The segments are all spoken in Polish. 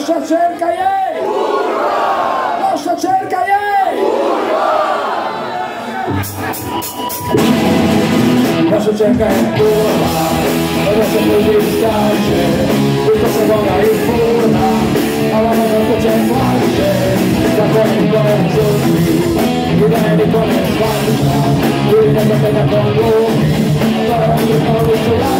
Nasza czerka jej! Nasza czerka jej! Nasza czerka jest kurwa, teraz się później wystarczy, tylko sobona i kurwa, ale może pociekła się, zakończył koniec rzuci, i będzie koniec walka, i nie będę na końcu, to będzie koniec lasza.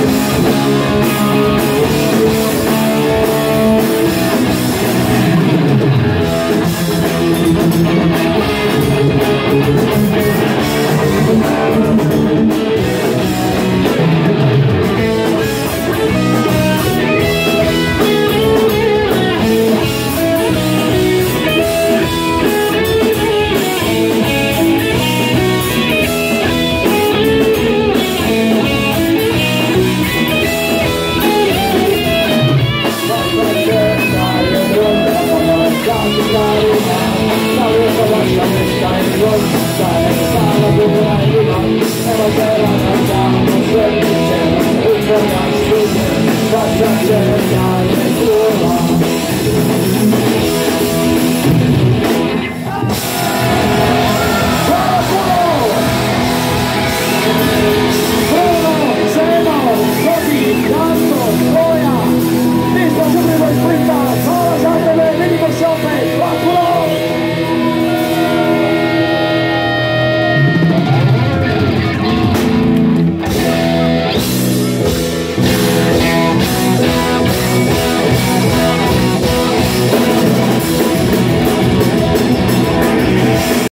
Everyone's on the sky, roadside, and the sound of the rain.